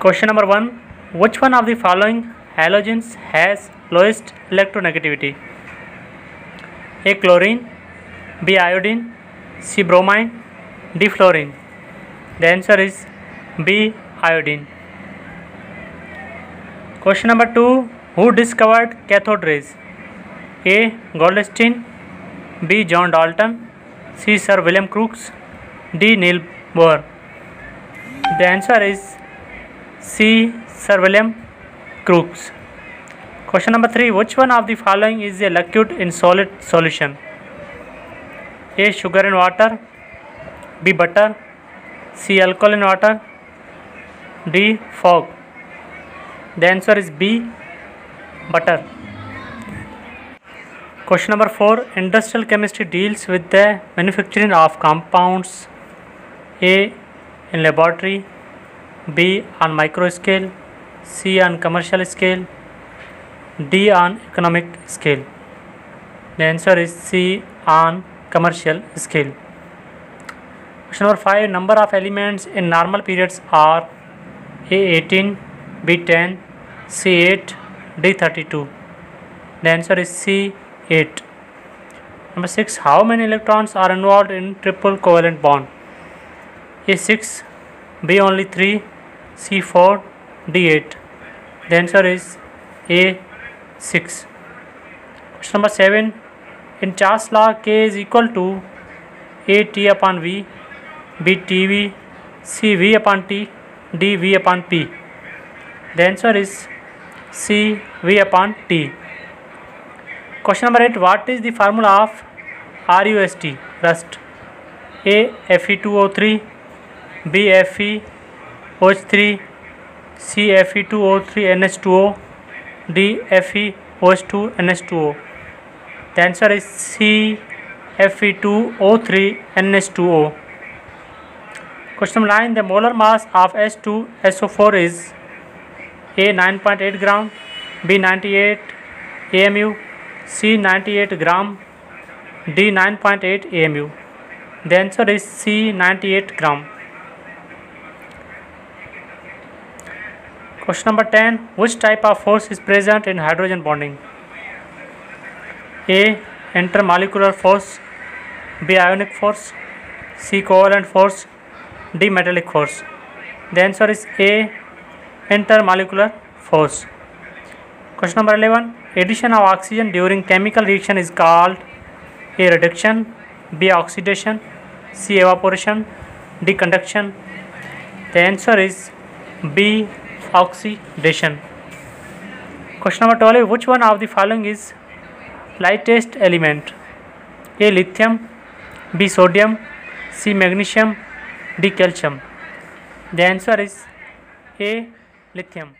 Question number 1. Which one of the following halogens has lowest electronegativity? A. Chlorine B. Iodine C. Bromine D. Fluorine The answer is B. Iodine Question number 2. Who discovered cathode rays? A. Goldstein B. John Dalton C. Sir William Crookes D. Neil Bohr The answer is C. Cerebellum groups. Question number 3. Which one of the following is a liquid in solid solution? A. Sugar in water. B. Butter. C. Alcohol in water. D. Fog. The answer is B. Butter. Question number 4. Industrial chemistry deals with the manufacturing of compounds. A. In laboratory. B on micro scale, C on commercial scale, D on economic scale. The answer is C on commercial scale. Question number 5 Number of elements in normal periods are A18, B10, C8, D32. The answer is C8. Number 6 How many electrons are involved in triple covalent bond? A6, B only 3, C4, D8. The answer is A6. Question number 7. In Charles law, K is equal to AT upon V, BTV, CV upon T, DV upon P. The answer is CV upon T. Question number 8. What is the formula of RUST? Rust. A Fe2O3, B Fe OH three C F E two O three N H two O D F E O H two N H two O The answer is C Fe2O3NH2O. Question 9. The molar mass of S2SO4 is A 9.8 gram, B 98 AMU, C 98 gram, D 9.8 AMU. The answer is C 98 gram. Question number 10. Which type of force is present in hydrogen bonding? A. Intermolecular force. B. Ionic force. C. Covalent force. D. Metallic force. The answer is A. Intermolecular force. Question number 11. Addition of oxygen during chemical reaction is called A. Reduction. B. Oxidation. C. Evaporation. D. Conduction. The answer is B oxidation. Question number 12, which one of the following is lightest element? A. Lithium, B. Sodium, C. Magnesium, D. Calcium. The answer is A. Lithium.